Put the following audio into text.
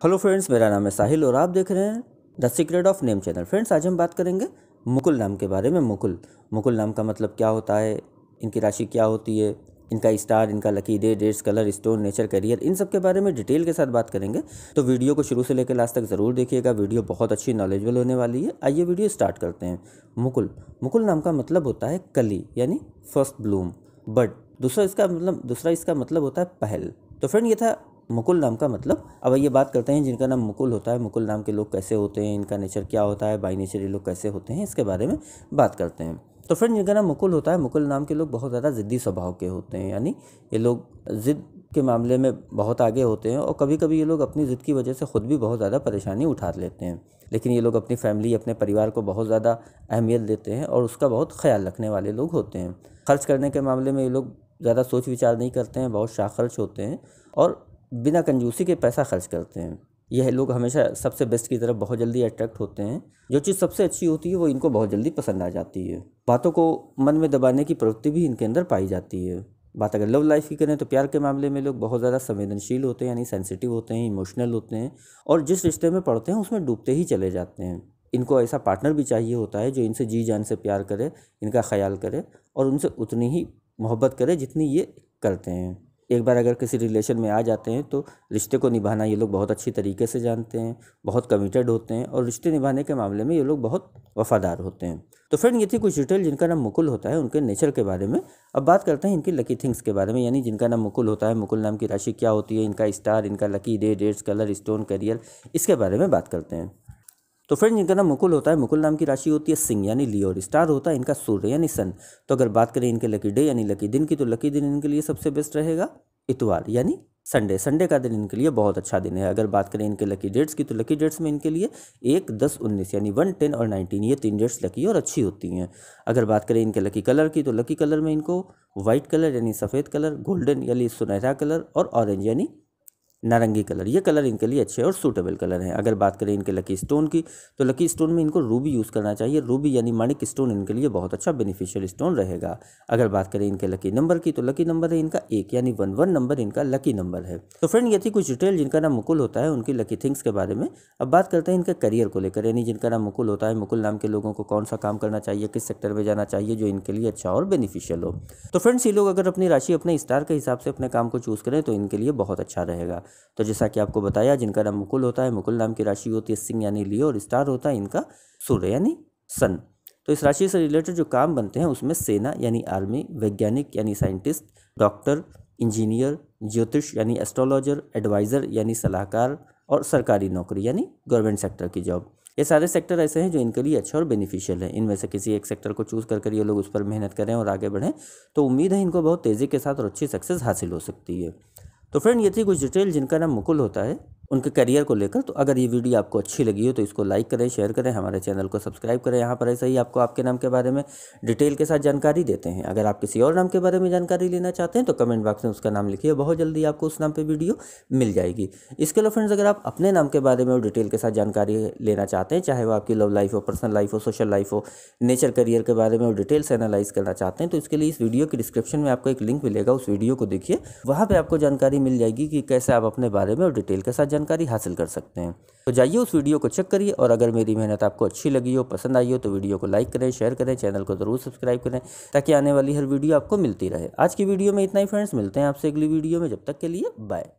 Hello friends मेरा नाम है साहिल और आप देख रहे हैं the secret of name channel friends आज हम बात करेंगे मुकुल नाम के बारे में, मुकुल। मुकुल नाम का मतलब क्या होता है? इनकी राशि क्या होती है? इनका स्टार इनका lucky day dates colour stone nature career इन सब के बारे में डिटेल के साथ बात करेंगे। तो वीडियो को शुरू से लेकर लास्ट तक ज़रूर देखिएगा। वीडियो बहुत अच्छी नॉलेजेबल होने वाली है। आइए वीडियो स्टार्ट करते हैं। मुकुल। मुकुल नाम का मतलब होता है कली, यानी फ़र्स्ट ब्लूम बट दूसरा इसका मतलब दूसरा इसका मतलब होता है पहल। तो फ्रेंड ये था मुकुल नाम का मतलब? अब ये बात करते हैं जिनका नाम मुकुल होता है, मुकुल नाम के लोग कैसे होते हैं, इनका नेचर क्या होता है बाई नेचर ये लोग कैसे होते हैं, इसके बारे में बात करते हैं। तो फ्रेंड, जिनका नाम मुकुल होता है, मुकुल नाम के लोग बहुत ज़्यादा ज़िद्दी स्वभाव के होते हैं, यानी ये लोग ज़िद के मामले में बहुत आगे होते हैं और कभी कभी ये लोग अपनी ज़िद की वजह से ख़ुद भी बहुत ज़्यादा परेशानी उठा लेते हैं। लेकिन ये लोग अपनी फैमिली, अपने परिवार को बहुत ज़्यादा अहमियत देते हैं और उसका बहुत ख्याल रखने वाले लोग होते हैं। खर्च करने के मामले में ये लोग ज़्यादा सोच विचार नहीं करते हैं, बहुत शाख खर्च होते हैं और बिना कंजूसी के पैसा खर्च करते हैं। यह लोग हमेशा सबसे बेस्ट की तरफ़ बहुत जल्दी अट्रैक्ट होते हैं। जो चीज़ सबसे अच्छी होती है, वो इनको बहुत जल्दी पसंद आ जाती है। बातों को मन में दबाने की प्रवृत्ति भी इनके अंदर पाई जाती है। बात अगर लव लाइफ की करें तो प्यार के मामले में लोग बहुत ज़्यादा संवेदनशील होते हैं, यानी सेंसिटिव होते हैं इमोशनल होते हैं और जिस रिश्ते में पढ़ते हैं, उसमें डूबते ही चले जाते हैं। इनको ऐसा पार्टनर भी चाहिए होता है, जो इनसे जी जान से प्यार करे, इनका ख्याल करे और उनसे उतनी ही मोहब्बत करे जितनी ये करते हैं। एक बार अगर किसी रिलेशन में आ जाते हैं तो रिश्ते को निभाना ये लोग बहुत अच्छी तरीके से जानते हैं, बहुत कमिटेड होते हैं और रिश्ते निभाने के मामले में ये लोग बहुत वफ़ादार होते हैं। तो फ्रेंड ये थी कुछ डिटेल जिनका नाम मुकुल होता है, उनके नेचर के बारे में। अब बात करते हैं इनकी लकी थिंग्स के बारे में, यानी जिनका नाम मुकुल होता है, मुकुल नाम की राशि क्या होती है, इनका स्टार इनका lucky day dates colour stone career इसके बारे में बात करते हैं। तो फ्रेंड जिनका नाम मुकुल होता है, मुकुल नाम की राशि होती है सिंह यानी लियोर स्टार होता है, इनका सूर्य यानी सन। तो अगर बात करें इनके लकी डे यानी लकी दिन की तो लकी दिन इनके लिए सबसे बेस्ट रहेगा इतवार यानी संडे। संडे का दिन इनके लिए बहुत अच्छा दिन है। अगर बात करें इनके लकी डेट्स की तो लकी डेट्स में इनके लिए एक, दस, उन्नीस यानी वन, टेन और नाइनटीन, ये तीन डेट्स लकी और अच्छी होती हैं। अगर बात करें इनके लकी कलर की तो लकी कलर में इनको वाइट कलर यानी सफ़ेद कलर, गोल्डन यानी सुनहरा कलर और ऑरेंज यानी नारंगी कलर। ये कलर इनके लिए अच्छे और सूटेबल कलर हैं। अगर बात करें इनके लकी स्टोन की तो लकी स्टोन में इनको रूबी यूज़ करना चाहिए। रूबी यानी माणिक स्टोन इनके लिए बहुत अच्छा बेनिफिशियल स्टोन रहेगा। अगर बात करें इनके लकी नंबर की तो लकी नंबर है इनका एक, यानी वन वन नंबर इनका लकी नंबर है। तो फ्रेंड ये थी कुछ डिटेल जिनका नाम मुकुल होता है उनकी लकी थिंग्स के बारे में। अब बात करते हैं इनके करियर को लेकर, यानी जिनका नाम मुकुल होता है, मुकुल नाम के लोगों को कौन सा काम करना चाहिए, किस सेक्टर में जाना चाहिए, जो इनके लिए अच्छा और बेनिफिशियल हो। तो फ्रेंड्स ये लोग अगर अपनी राशि अपने स्टार के हिसाब से अपने काम को चूज़ करें तो इनके लिए बहुत अच्छा रहेगा। तो जैसा कि आपको बताया, जिनका नाम मुकुल होता है, मुकुल नाम की राशि होती है सिंह यानी लियो, और स्टार होता है इनका सूर्य यानी सन। तो इस राशि से रिलेटेड जो काम बनते हैं, उसमें सेना यानी आर्मी, वैज्ञानिक यानी साइंटिस्ट, डॉक्टर, इंजीनियर, ज्योतिष यानी एस्ट्रोलॉजर, एडवाइज़र यानी सलाहकार, और सरकारी नौकरी यानी गवर्नमेंट सेक्टर की जॉब। ये सारे सेक्टर ऐसे हैं जो इनके लिए अच्छा और बेनिफिशियल है। इनमें से किसी एक सेक्टर को चूज़ कर कर ये लोग उस पर मेहनत करें और आगे बढ़ें तो उम्मीद है इनको बहुत तेज़ी के साथ और अच्छी सक्सेस हासिल हो सकती है। तो फ्रेंड ये थी कुछ डिटेल जिनका नाम मुकुल होता है। उनके करियर को लेकर। तो अगर ये वीडियो आपको अच्छी लगी हो तो इसको लाइक करें, शेयर करें, हमारे चैनल को सब्सक्राइब करें। यहाँ पर ऐसे ही आपको आपके नाम के बारे में डिटेल के साथ जानकारी देते हैं। अगर आप किसी और नाम के बारे में जानकारी लेना चाहते हैं तो कमेंट बॉक्स में उसका नाम लिखिए। बहुत जल्दी आपको उस नाम पर वीडियो मिल जाएगी। इसके अलावा फ्रेंड्स, अगर आप अपने नाम के बारे में और डिटेल के साथ जानकारी लेना चाहते हैं, चाहे वो आपकी लव लाइफ हो, पर्सनल लाइफ हो, सोशल लाइफ हो, नेचर करियर के बारे में और डिटेल से एनालाइज करना चाहते हैं तो इसके लिए इस वीडियो की डिस्क्रिप्शन में आपको एक लिंक मिलेगा। उस वीडियो को देखिए, वहाँ पर आपको जानकारी मिल जाएगी कि कैसे आप अपने बारे में और डिटेल के साथ जानकारी हासिल कर सकते हैं। तो जाइए उस वीडियो को चेक करिए और अगर मेरी मेहनत आपको अच्छी लगी हो, पसंद आई हो तो वीडियो को लाइक करें, शेयर करें, चैनल को ज़रूर सब्सक्राइब करें ताकि आने वाली हर वीडियो आपको मिलती रहे। आज की वीडियो में इतना ही फ्रेंड्स, मिलते हैं आपसे अगली वीडियो में। जब तक के लिए बाय।